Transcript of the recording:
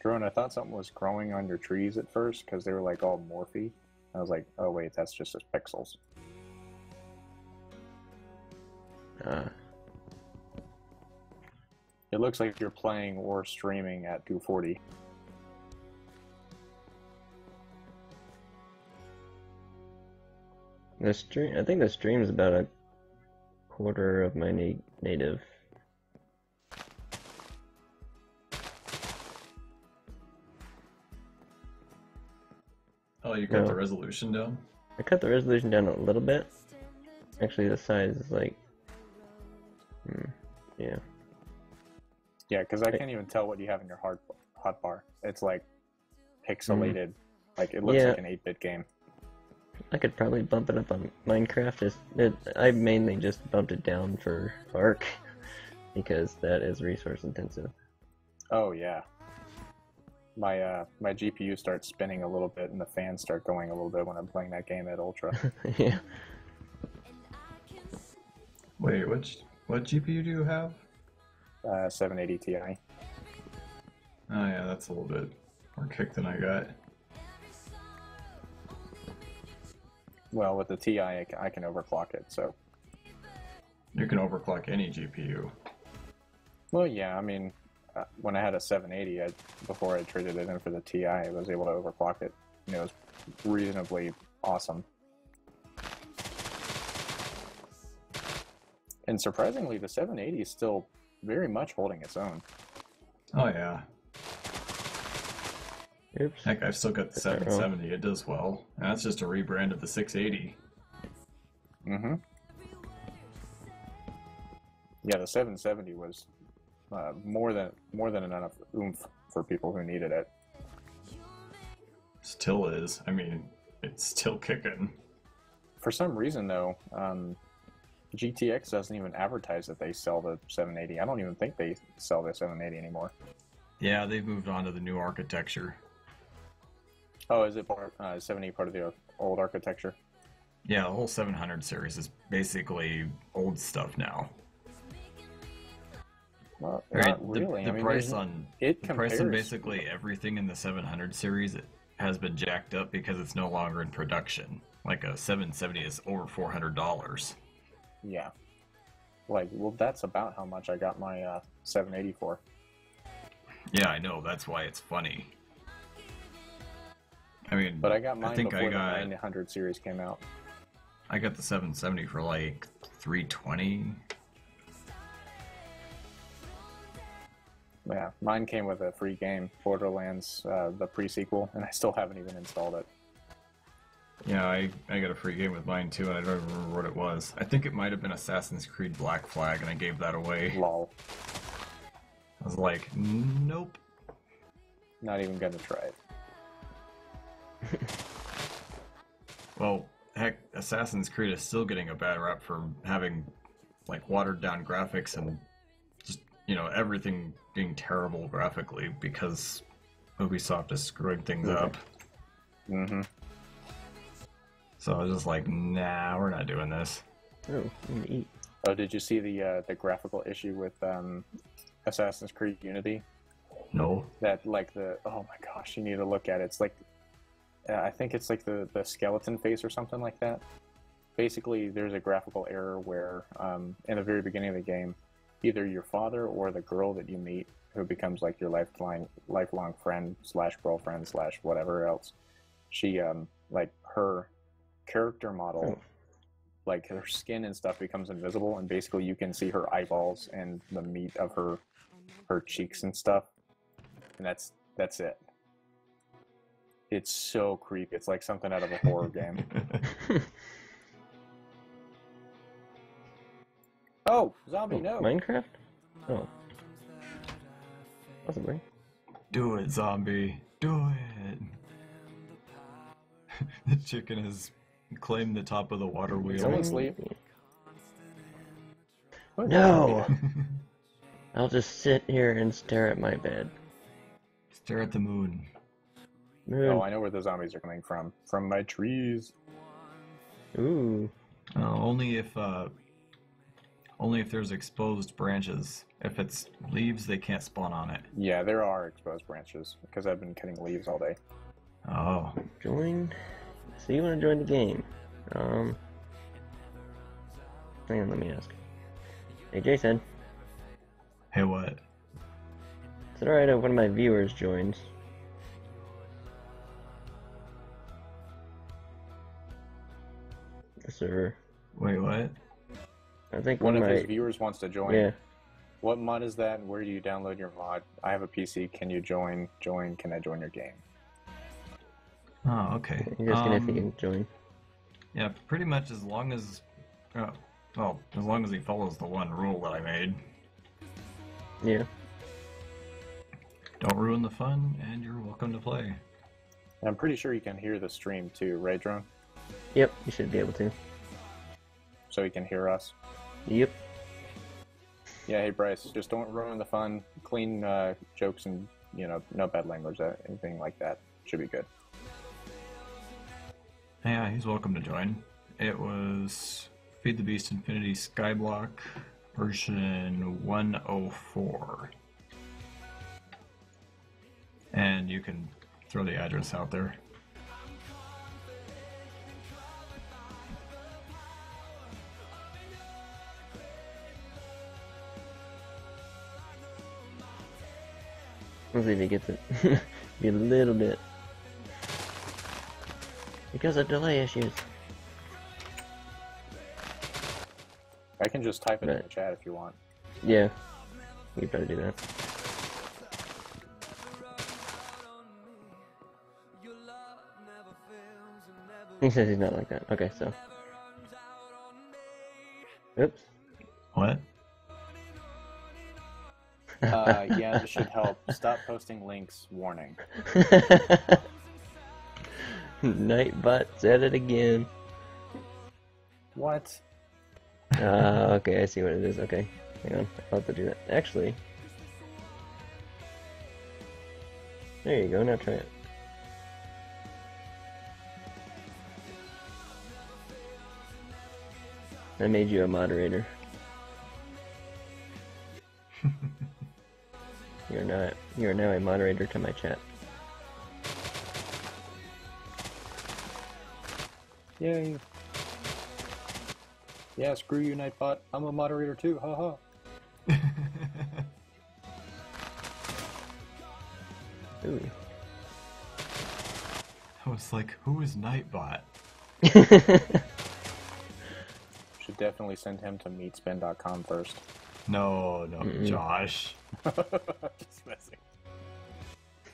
Drone, I thought something was growing on your trees at first because they were like all morphy. I was like, oh wait, that's just pixels. Uh, It looks like you're playing or streaming at 240. the stream. I think the stream is about a quarter of my na- native. Oh, you cut No. the resolution down? I cut the resolution down a little bit. Actually, the size is like. Hmm, yeah. Yeah, because I can't even tell what you have in your hard hot bar. It's like pixelated. Like it looks Yeah. like an 8-bit game. I could probably bump it up on Minecraft. It's, it, I mainly just bumped it down for ARK because that is resource intensive. Oh yeah. My uh my GPU starts spinning a little bit and the fans start going a little bit when I'm playing that game at ultra. yeah. Wait, which what GPU do you have? uh 780 Ti. Oh yeah, that's a little bit more kick than I got. Well, with the Ti, I I can overclock it. So, You can overclock any GPU. well, yeah. I mean, uh, when I had a 780, I, before I traded it in for the Ti, I was able to overclock it. You know, it was reasonably awesome. And surprisingly, the 780 is still very much holding its own. Oh yeah. Oops. Heck, I've still got the Is that wrong? 770. It does well. And that's just a rebrand of the 680. Mm-hmm. Yeah, the 770 was uh, more than more than enough oomph for people who needed it. Still is. I mean, it's still kicking. For some reason, though, um, GTX doesn't even advertise that they sell the 780. I don't even think they sell the 780 anymore. Yeah, they've moved on to the new architecture. Oh, is it part uh, 70 part of the old architecture? Yeah, the whole 700 series is basically old stuff now. Well, Right, not the, really. the I mean, price on it the compares. price on basically everything in the 700 series has been jacked up because it's no longer in production. Like a 770 is over $400. Yeah. Like, well, that's about how much I got my uh, 780 for. Yeah, I know. That's why it's funny. I mean, But I got mine think before I got the 900 series came out. I got the 770 for like 320. Yeah, mine came with a free game, Borderlands, uh, the pre-sequel, and I still haven't even installed it. Yeah, I, I got a free game with mine too, and I don't remember what it was. I think it might have been Assassin's Creed Black Flag, and I gave that away. Lol. I was like, nope. Not even gonna try it. Well, heck, Assassin's Creed is still getting a bad rap for having like watered down graphics and you know everything being terrible graphically because Ubisoft is screwing things Mhm. up. Mm-hmm. So I was just like, nah, we're not doing this. Oh, I'm eat. Oh, did you see the uh, the graphical issue with um, Assassin's Creed Unity? No. That like the oh my gosh, you need to look at it. It's like uh, I think it's like the the skeleton face or something like that. Basically, there's a graphical error where um, in the very beginning of the game, either your father or the girl that you meet, who becomes like your lifelong lifelong friend slash girlfriend slash whatever else, she um like her character model Oh. like her skin and stuff becomes invisible and basically you can see her eyeballs and the meat of her her cheeks and stuff. And that's that's it. It's so creepy. It's like something out of a horror game oh zombie Oh, no Minecraft? Oh. Possibly. Do it, zombie. Do it. the chicken has claimed the top of the water wheel. Someone sleep. Oh, No! I'll just sit here and stare at my bed. Stare at the moon. Moon. oh i know where the zombies are coming from from my trees Ooh. Uh, only if uh, Only if there's exposed branches. If it's leaves, they can't spawn on it. Yeah, there are exposed branches because I've been cutting leaves all day. Oh. Join. So you want to join the game? Um. Hang on, let me ask. Hey, Jason. Hey, what? Is it alright if one of my viewers joins? The server. Wait, what? I think One one of of his viewers wants to join. Yeah. What mod is that? and Where do you download your mod? I have a PC. Can you join? Join. Can I join your game? Oh, okay. You're asking if he Um, can join. Yeah, pretty much as long as, uh, well, as long as he follows the one rule that I made. Yeah. Don't ruin the fun, and you're welcome to play. I'm pretty sure you can hear the stream too, right, Drone? Yep, you should be able to. So you can hear us. Yep. Yeah, hey Bryce, just don't ruin the fun. Clean uh, jokes and you know, no bad language, uh, anything like that should be good. Yeah, he's welcome to join. It was Feed the Beast Infinity Skyblock version 104. And you can throw the address out there. Let's see if he gets it. be a little bit. Because of delay issues. I can just type it in the chat if you want. Yeah. We better do that. He says he's not like that. Okay, so. Oops. What? Uh, yeah, this should help. Stop posting links. Warning. Nightbot said it again. What? Ah, okay, I see what it is. Okay, hang on. I'll have to do that. Actually, there you go. Now try it. I made you a moderator. You're not. You're now a moderator to my chat. Yay. Yeah, screw you, Nightbot. I'm a moderator too. Haha. Ooh. I was like, who is Nightbot? Should definitely send him to meatspin.com first. No, no, Mm-mm. Josh. Just messing.